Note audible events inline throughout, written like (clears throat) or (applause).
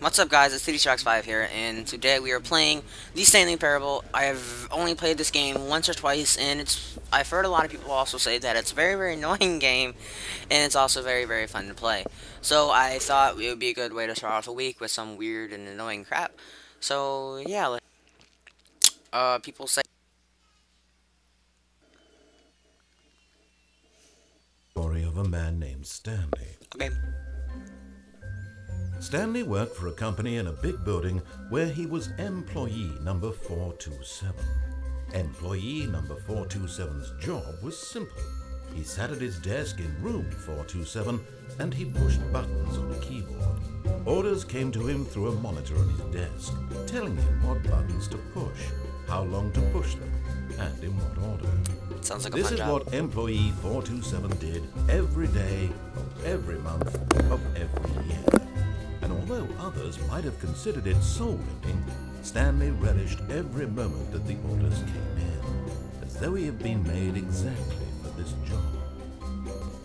What's up guys, it's TDCROX5 here, and today we are playing The Stanley Parable. I have only played this game once or twice, and it's I've heard a lot of people also say that it's a very, very (laughs) annoying game, and it's also very, very fun to play. So I thought it would be a good way to start off a week with some weird and annoying crap. So yeah, uh, people say... Story of a man named Stanley. Okay. Stanley worked for a company in a big building where he was employee number 427. Employee number 427's job was simple. He sat at his desk in room 427 and he pushed buttons on a keyboard. Orders came to him through a monitor on his desk, telling him what buttons to push, how long to push them, and in what order. Sounds like a This is job. what employee 427 did every day of every month of every year. And although others might have considered it soul-lifting, Stanley relished every moment that the orders came in, as though he had been made exactly for this job.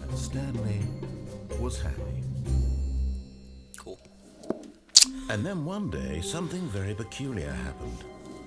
And Stanley was happy. Cool. And then one day, something very peculiar happened.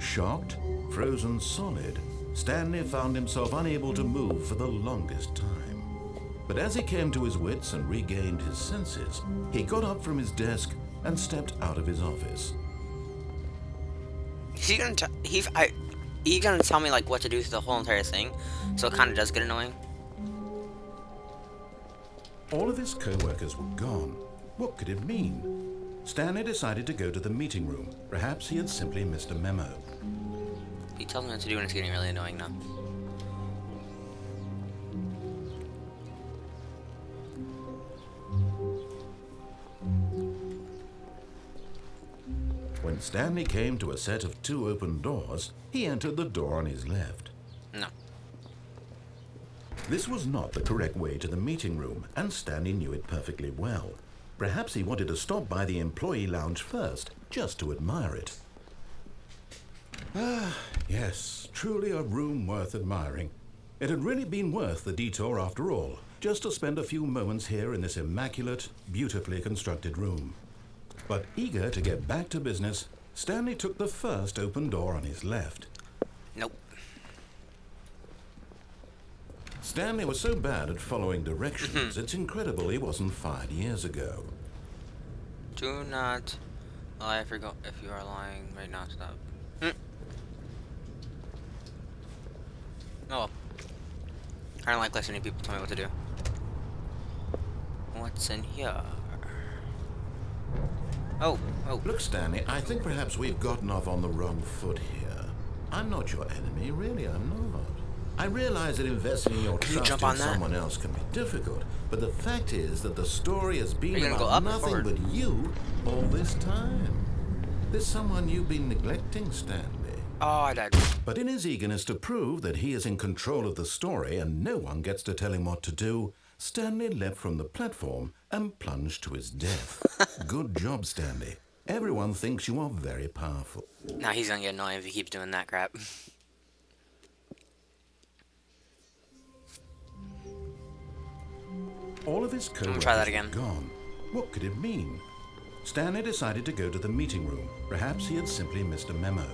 Shocked, frozen solid, Stanley found himself unable to move for the longest time. But as he came to his wits and regained his senses, he got up from his desk and stepped out of his office. Is he gonna t he I he gonna tell me like what to do through the whole entire thing? So it kinda does get annoying. All of his co-workers were gone. What could it mean? Stanley decided to go to the meeting room. Perhaps he had simply missed a memo. He tells me what to do and it's getting really annoying now. When Stanley came to a set of two open doors, he entered the door on his left. No. This was not the correct way to the meeting room, and Stanley knew it perfectly well. Perhaps he wanted to stop by the employee lounge first, just to admire it. Ah, yes, truly a room worth admiring. It had really been worth the detour after all, just to spend a few moments here in this immaculate, beautifully constructed room. But eager to get back to business, Stanley took the first open door on his left. Nope. Stanley was so bad at following directions, mm-hmm. it's incredible he wasn't fired years ago. Do not lie if you're go if you are lying right now. Stop. Hmm. Oh. well. I don't like listening to people tell me what to do. What's in here? Oh, oh. Look, Stanley, I think perhaps we've gotten off on the wrong foot here. I'm not your enemy, really, I'm not. I realize that investing your Can trust jump in someone else can be difficult, but the fact is that the story has been about nothing but you all this time. There's someone you've been neglecting, Stanley. Oh. But in his eagerness to prove that he is in control of the story and no one gets to tell him what to do, Stanley leapt from the platform and plunged to his death. (laughs) Good job, Stanley. Everyone thinks you are very powerful. Now he's gonna get annoyed if he keeps doing that crap. (laughs) All of his co-workers try that again. gone. What could it mean? Stanley decided to go to the meeting room. Perhaps he had simply missed a memo.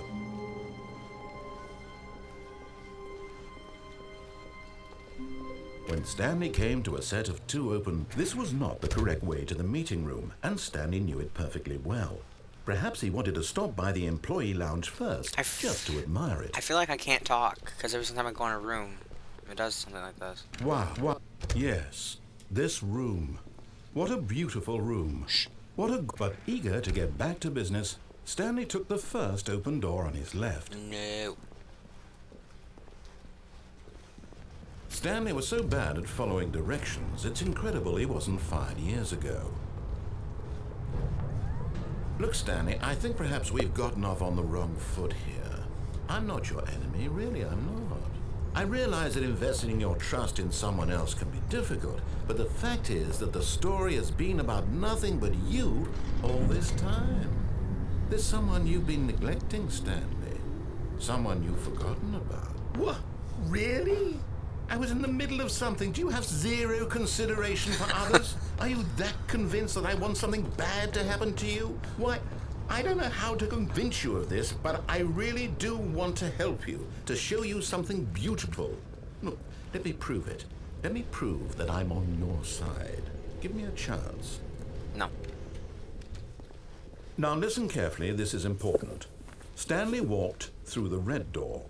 When Stanley came to a set of two open, this was not the correct way to the meeting room, and Stanley knew it perfectly well. Perhaps he wanted to stop by the employee lounge first, just to admire it. I feel like I can't talk because every time I go in a room, it does something like this. Wow, what? Yes, this room. What a beautiful room. What a. But eager to get back to business, Stanley took the first open door on his left. No. Stanley was so bad at following directions, it's incredible he wasn't fired years ago. Look, Stanley, I think perhaps we've gotten off on the wrong foot here. I'm not your enemy, really, I'm not. I realize that investing your trust in someone else can be difficult, but the fact is that the story has been about nothing but you all this time. There's someone you've been neglecting, Stanley. Someone you've forgotten about. What? Really? I was in the middle of something. Do you have zero consideration for others? (laughs) Are you that convinced that I want something bad to happen to you? Why, I don't know how to convince you of this, but I really do want to help you, to show you something beautiful. Look, let me prove it. Let me prove that I'm on your side. Give me a chance. No. Now listen carefully, this is important. Stanley walked through the red door.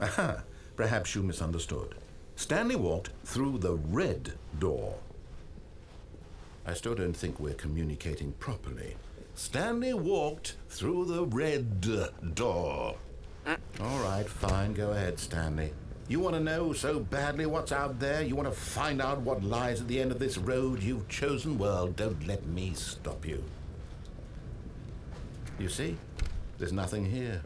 Aha, perhaps you misunderstood. Stanley walked through the red door. I still don't think we're communicating properly. Stanley walked through the red door. All right, fine. Go ahead, Stanley. You want to know so badly what's out there? You want to find out what lies at the end of this road you've chosen? Well, don't let me stop you. You see? There's nothing here.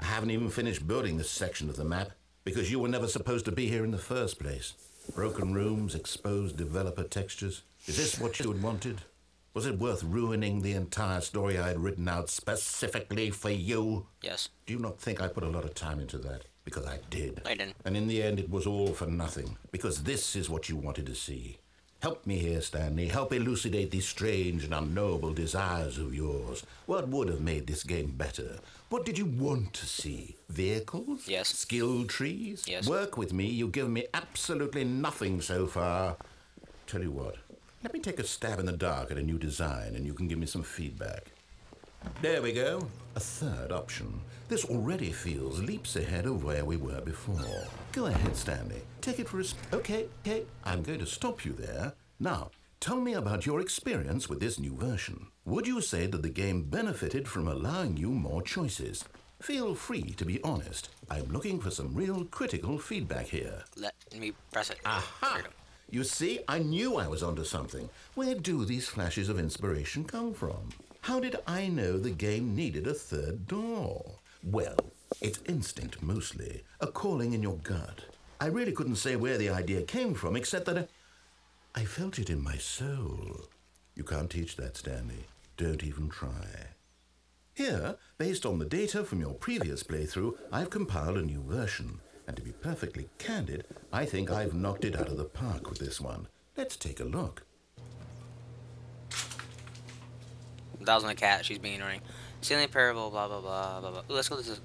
I haven't even finished building this section of the map because you were never supposed to be here in the first place. Broken rooms, exposed developer textures. Is this what you had wanted? Was it worth ruining the entire story I had written out specifically for you? Yes. Do you not think I put a lot of time into that? Because I did. I didn't. And in the end, it was all for nothing. Because this is what you wanted to see. Help me here, Stanley. Help elucidate these strange and unknowable desires of yours. What would have made this game better? What did you want to see? Vehicles? Yes. Skill trees? Yes. Work with me. You've given me absolutely nothing so far. Tell you what. Let me take a stab in the dark at a new design and you can give me some feedback. There we go. A third option. This already feels leaps ahead of where we were before. Go ahead, Stanley. Take it for a... Sp- okay, okay. I'm going to stop you there. Now, tell me about your experience with this new version. Would you say that the game benefited from allowing you more choices? Feel free to be honest. I'm looking for some real critical feedback here. Let me press it. Aha! You. See, I knew I was onto something. Where do these flashes of inspiration come from? How did I know the game needed a third door? Well, it's instinct mostly, a calling in your gut. I really couldn't say where the idea came from, except that I, I felt it in my soul. You can't teach that, Stanley. Don't even try. Here, based on the data from your previous playthrough, I've compiled a new version. And to be perfectly candid, I think I've knocked it out of the park with this one. Let's take a look. That was my cat. She's being annoying. Ceiling parable, blah, blah, blah, blah, blah. Ooh, let's go to this.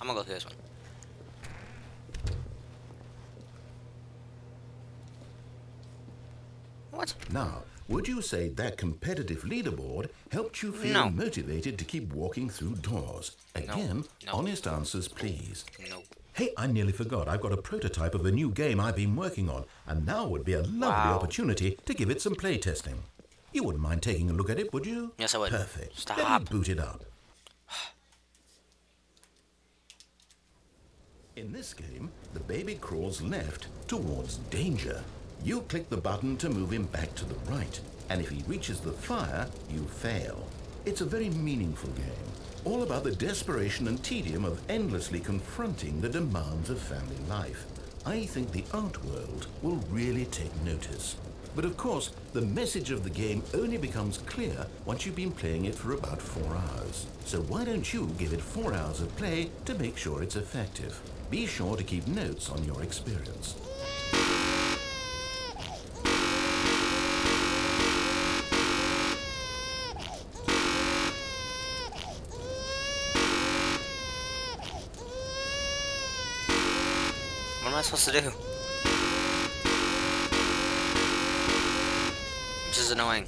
I'm gonna go to this one. What? Now, would you say that competitive leaderboard helped you feel No. motivated to keep walking through doors? Again, No. honest answers, please. No. Hey, I nearly forgot. I've got a prototype of a new game I've been working on, and now would be a lovely Wow. opportunity to give it some playtesting. You wouldn't mind taking a look at it, would you? Yes, I would. Perfect. Let Stop. me boot it up. In this game, the baby crawls left towards danger. You click the button to move him back to the right, and if he reaches the fire, you fail. It's a very meaningful game, all about the desperation and tedium of endlessly confronting the demands of family life. I think the art world will really take notice. But of course, the message of the game only becomes clear once you've been playing it for about four hours. So why don't you give it four hours of play to make sure it's effective? Be sure to keep notes on your experience. I supposed to do? This is annoying.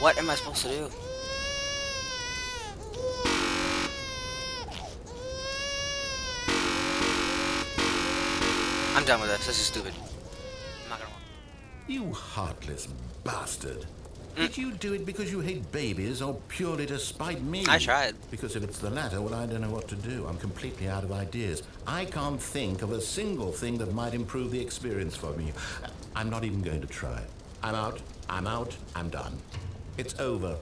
What am I supposed to do? Done with this. This is stupid. I'm not gonna. You heartless bastard. Mm. Did you do it because you hate babies or purely to spite me? I tried. Because if it's the latter, well, I don't know what to do. I'm completely out of ideas. I can't think of a single thing that might improve the experience for me. I'm not even going to try. I'm out. I'm out. I'm done. It's over.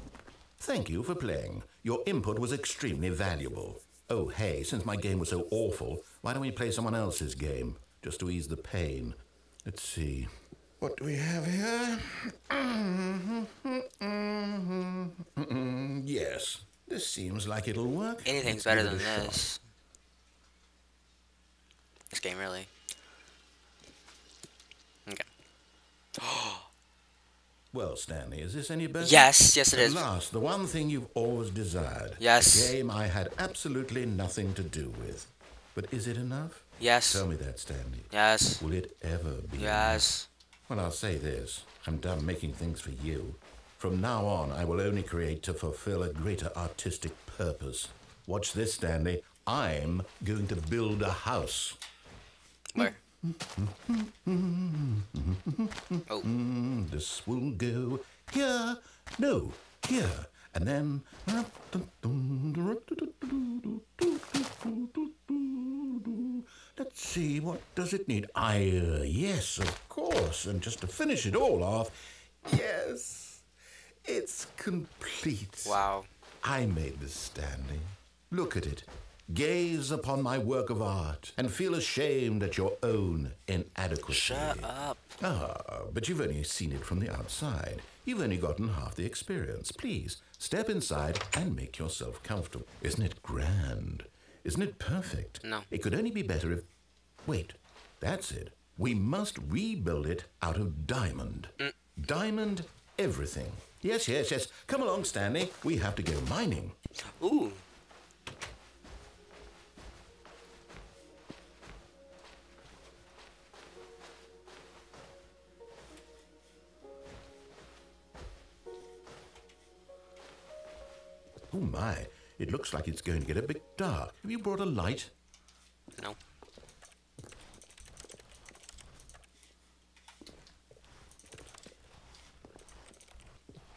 Thank you for playing. Your input was extremely valuable. Oh, hey, since my game was so awful, why don't we play someone else's game? Just to ease the pain. Let's see. What do we have here? hmm yes, this seems like it'll work. Anything's better than this. This game, really. Okay. (gasps) Well, Stanley, is this any better? Yes, yes, it At is. last, the one thing you've always desired. Yes. A game I had absolutely nothing to do with. But is it enough? Yes. Tell me that, Stanley. Yes. Will it ever be? Yes. Well, I'll say this. I'm done making things for you. From now on, I will only create to fulfill a greater artistic purpose. Watch this, Stanley. I'm going to build a house. Where? (laughs) Oh. Mm, this will go here. No, here. And then. Let's see, what does it need? I, uh, yes, of course. And just to finish it all off, yes, it's complete. Wow. I made this, Stanley. Look at it. Gaze upon my work of art and feel ashamed at your own inadequacy. Shut up. Ah, but you've only seen it from the outside. You've only gotten half the experience. Please, step inside and make yourself comfortable. Isn't it grand? Isn't it perfect? No. It could only be better if. Wait, that's it. We must rebuild it out of diamond. Diamond everything. Yes, yes, yes. Come along, Stanley. We have to go mining. Ooh. My, it looks like it's going to get a bit dark. Have you brought a light? No.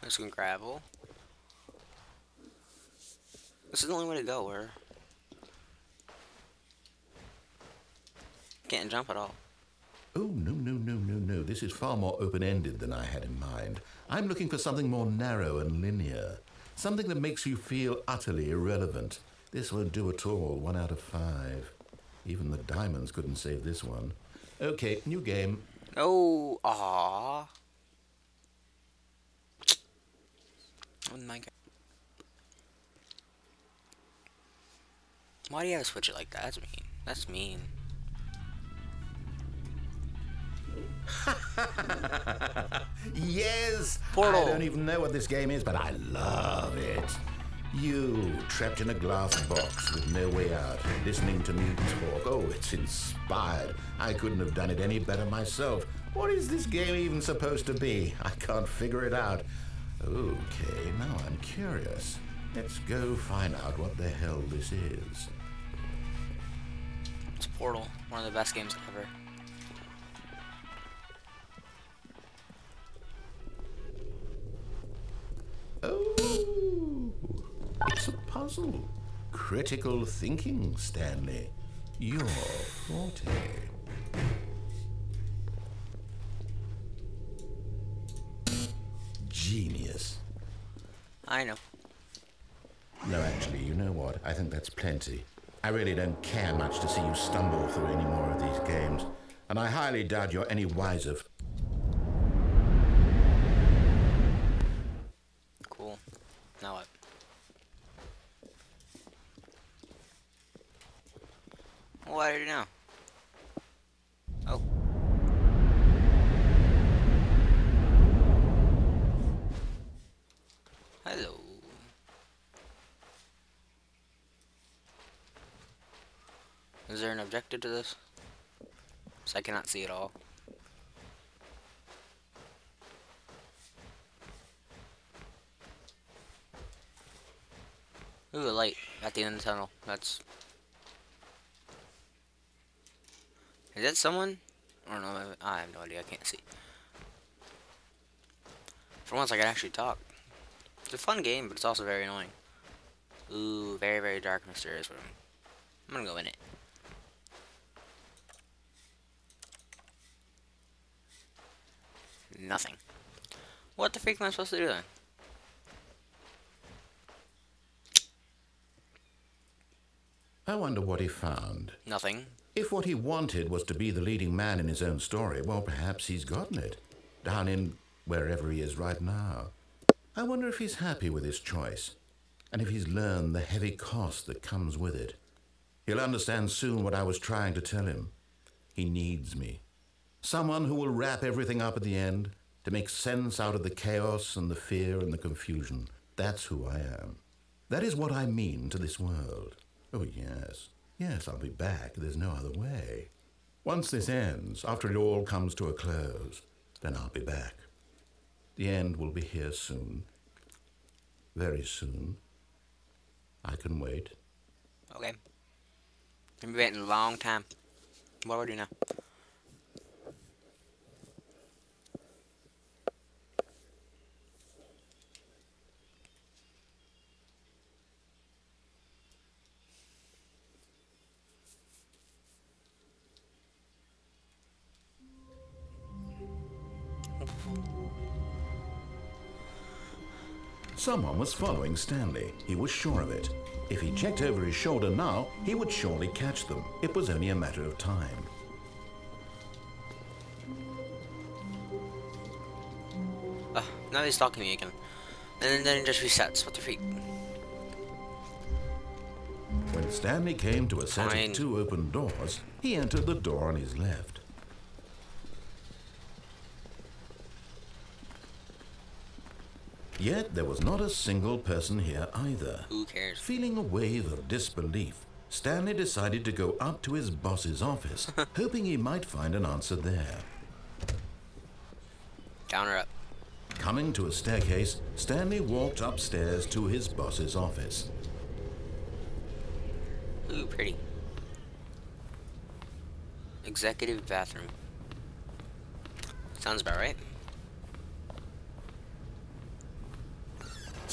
There's some gravel. This is the only way to go, where? Can't jump at all. Oh, no, no, no, no, no. This is far more open ended than I had in mind. I'm looking for something more narrow and linear. Something that makes you feel utterly irrelevant. This won't do at all. One out of five. Even the diamonds couldn't save this one. Okay, new game. Oh, ah. God. Why do you have to switch it like that? That's mean. That's mean. (laughs) Yes! Portal. I don't even know what this game is, but I love it. You, trapped in a glass box with no way out, listening to me talk. Oh, it's inspired. I couldn't have done it any better myself. What is this game even supposed to be? I can't figure it out. Okay, now I'm curious. Let's go find out what the hell this is. It's Portal, one of the best games ever. It's a puzzle. Critical thinking, Stanley. Your forte. Genius. I know. No, actually, you know what? I think that's plenty. I really don't care much to see you stumble through any more of these games, and I highly doubt you're any wiser. f- Cool. Now what? What did you know? Oh. Hello. Is there an objective to this? So I cannot see it all. Ooh, a light at the end of the tunnel. That's. Is that someone? I don't know. I have no idea. I can't see. For once, I can actually talk. It's a fun game, but it's also very annoying. Ooh, very, very dark, and mysterious room. I'm gonna go in it. Nothing. What the freak am I supposed to do then? I wonder what he found. Nothing. If what he wanted was to be the leading man in his own story, well, perhaps he's gotten it. Down in wherever he is right now. I wonder if he's happy with his choice, and if he's learned the heavy cost that comes with it. He'll understand soon what I was trying to tell him. He needs me. Someone who will wrap everything up at the end to make sense out of the chaos and the fear and the confusion. That's who I am. That is what I mean to this world. Oh, yes. Yes, I'll be back. There's no other way. Once this ends, after it all comes to a close, then I'll be back. The end will be here soon. Very soon. I can wait. Okay. I've been waiting a long time. What do I do now? Was following Stanley. He was sure of it. If he checked over his shoulder now, he would surely catch them. It was only a matter of time. Uh, now he's stalking me again. And then it just resets. What the freak? When Stanley came to a set Fine. of two open doors, he entered the door on his left. Yet there was not a single person here either. Who cares? Feeling a wave of disbelief, Stanley decided to go up to his boss's office, (laughs) hoping he might find an answer there. Counter up. Coming to a staircase, Stanley walked upstairs to his boss's office. Ooh, pretty. Executive bathroom. Sounds about right.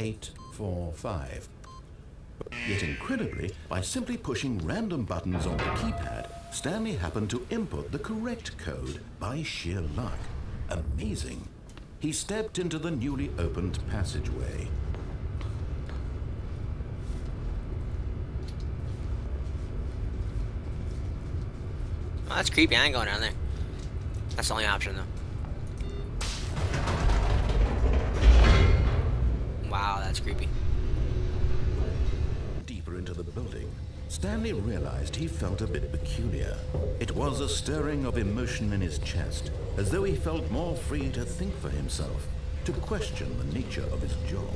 2845. Yet incredibly, by simply pushing random buttons on the keypad, Stanley happened to input the correct code by sheer luck. Amazing. He stepped into the newly opened passageway. Oh, that's creepy. I ain't going down there. That's the only option, though. Wow, that's creepy. Deeper into the building, Stanley realized he felt a bit peculiar. It was a stirring of emotion in his chest, as though he felt more free to think for himself, to question the nature of his job.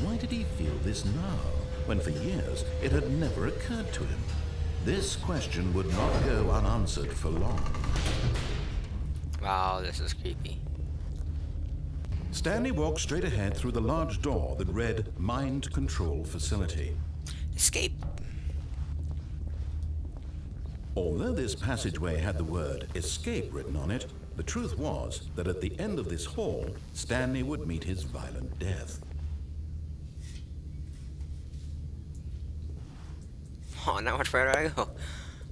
Why did he feel this now, when for years it had never occurred to him? This question would not go unanswered for long. Wow, this is creepy. Stanley walked straight ahead through the large door that read Mind Control Facility. Escape. Although this passageway had the word escape written on it, the truth was that at the end of this hall, Stanley would meet his violent death. Oh, now which way do I go?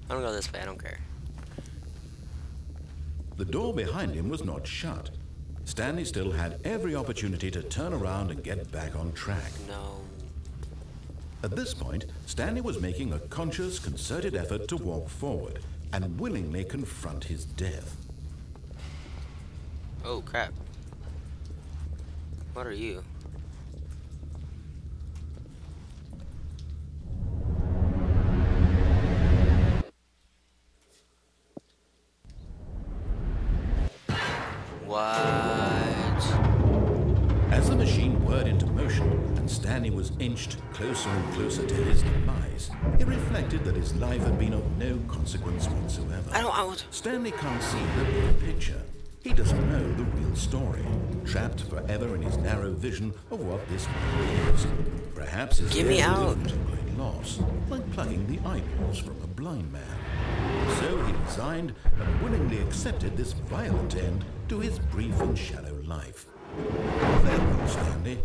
I don't go this way. I don't care. The door behind him was not shut. Stanley still had every opportunity to turn around and get back on track. No. At this point, Stanley was making a conscious, concerted effort to walk forward and willingly confront his death. Oh, crap. What are you? He reflected that his life had been of no consequence whatsoever. I don't. I want. Stanley can't see the big picture. He doesn't know the real story, trapped forever in his narrow vision of what this world is. Perhaps his Get me out. isn't a great loss, like plucking the eyeballs from a blind man. So he resigned and willingly accepted this violent end to his brief and shallow life. Farewell, Stanley.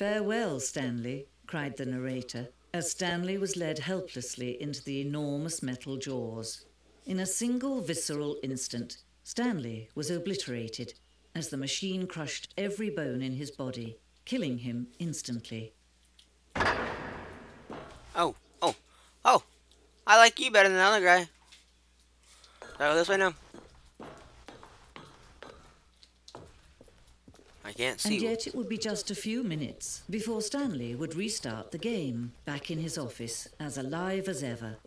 Farewell, Stanley, cried the narrator, as Stanley was led helplessly into the enormous metal jaws. In a single visceral instant, Stanley was obliterated as the machine crushed every bone in his body, killing him instantly. Oh. Oh. Oh. I like you better than the other guy. Go this way now. I can't see. And yet it would be just a few minutes before Stanley would restart the game, back in his office, as alive as ever.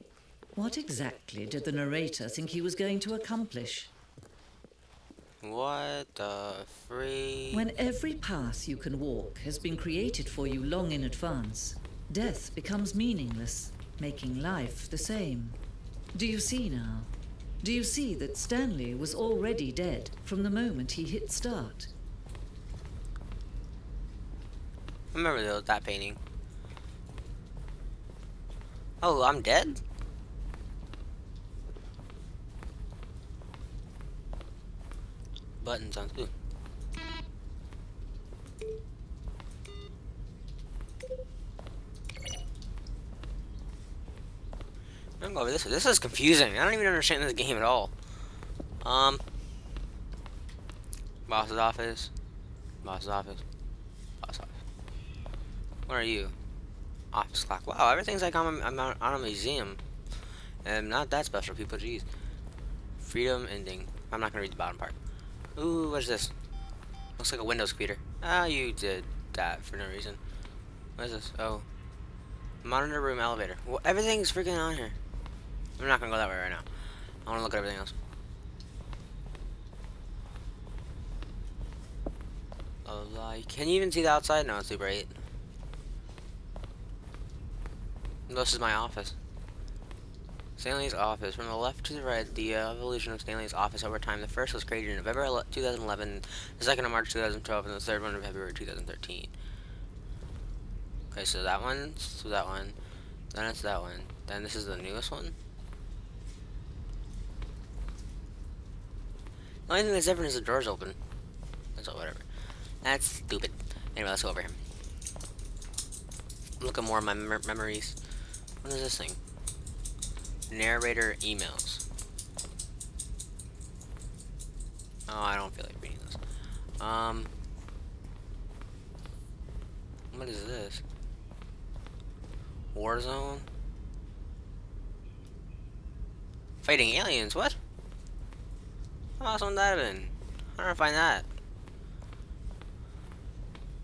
What exactly did the narrator think he was going to accomplish? What the free? When every path you can walk has been created for you long in advance, death becomes meaningless, making life the same. Do you see now? Do you see that Stanley was already dead from the moment he hit start? I remember that painting. Oh, I'm dead? Buttons sounds good. I'm gonna over this. This is confusing. I don't even understand this game at all. Um, boss's office, boss's office, boss's office. What are you? Office clock. Wow, everything's like I'm, I'm on a museum. And not that special, people. Jeez. Freedom ending. I'm not gonna read the bottom part. Ooh, what's this? Looks like a Windows computer. Ah, you did that for no reason. What is this? Oh. Monitor room elevator. Well, everything's freaking on here. I'm not gonna go that way right now. I wanna look at everything else. Oh, like, can you even see the outside? No, it's too bright. This is my office. Stanley's office. From the left to the right, the uh, evolution of Stanley's office over time. The first was created in November 2011, the second of March 2012, and the third one in February 2013. Okay, so that one, so that one, then it's that one, then this is the newest one. The only thing that's different is the door's open. That's all, whatever. That's stupid. Anyway, let's go over here. Look at more of my mem memories. What is this thing? Narrator emails. Oh, I don't feel like reading this. Um, what is this? Warzone? Fighting aliens, what? Awesome would that have been? I don't find that.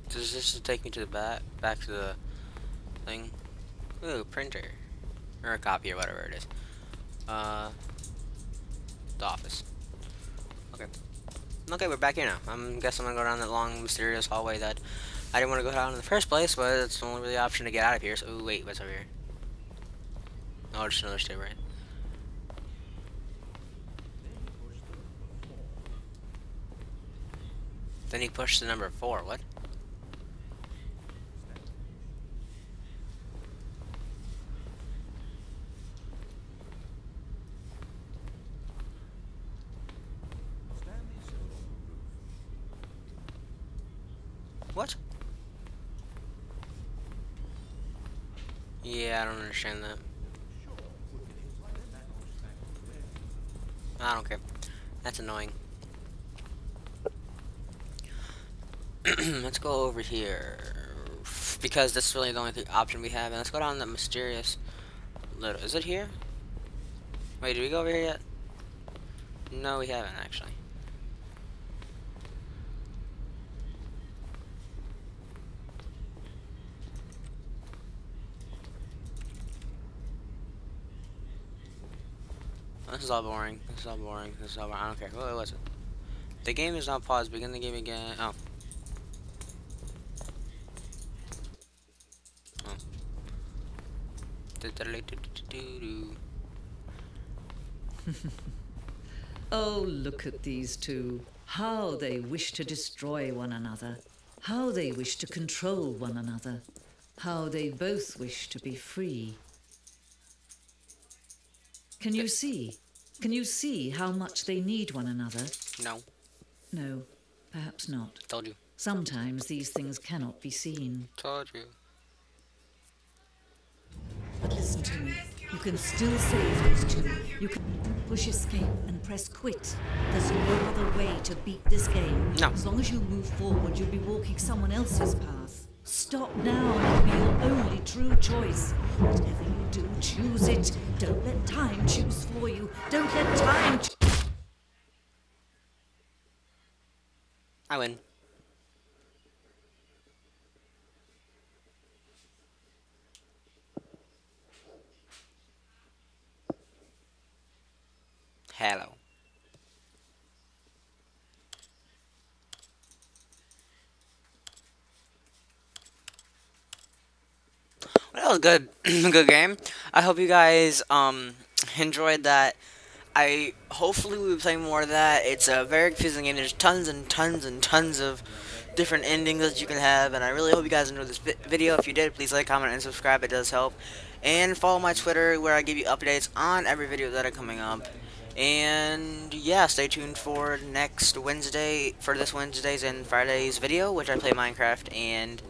Does this take me to the back, back to the thing? Ooh, printer. Or a copy or whatever it is. Uh, the office. Okay. Okay, we're back here now. I'm guessing I'm gonna go down that long, mysterious hallway that I didn't want to go down in the first place, but it's the only really option to get out of here. So, ooh, wait, what's over here? Oh, just another stair, right? Then he pushed the number four. What? What? Yeah, I don't understand that. I don't care. That's annoying. (clears throat) Let's go over here. Because this is really the only option we have. And let's go down the mysterious little... Is it here? Wait, did we go over here yet? No, we haven't, actually. This is all boring. This is all boring. This is all boring. I don't care. What was it? The game is not paused. Begin the game again. Oh. Oh. (laughs) Oh, look at these two. How they wish to destroy one another. How they wish to control one another. How they both wish to be free. Can you see? Can you see how much they need one another? No. No, perhaps not. Told you. Sometimes these things cannot be seen. Told you. But listen to me. You can still save those two. You can push escape and press quit. There's no other way to beat this game. No. As long as you move forward, you'll be walking someone else's path. Stop now it'll be your only true choice. Whatever you do, choose it. Don't let time choose for you. Don't let time I win. Hello. Well, that was good. (clears throat) good game. I hope you guys um enjoyed that. I hopefully we'll be playing more of that. It's a very confusing game. There's tons and tons and tons of different endings that you can have, and I really hope you guys enjoyed this vi video. If you did, please like, comment, and subscribe. It does help. And follow my Twitter where I give you updates on every video that are coming up. And yeah, stay tuned for next Wednesday, for this Wednesday's and Friday's video, which I play Minecraft and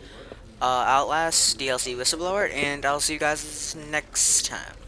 uh, Outlast DLC Whistleblower. And I'll see you guys next time.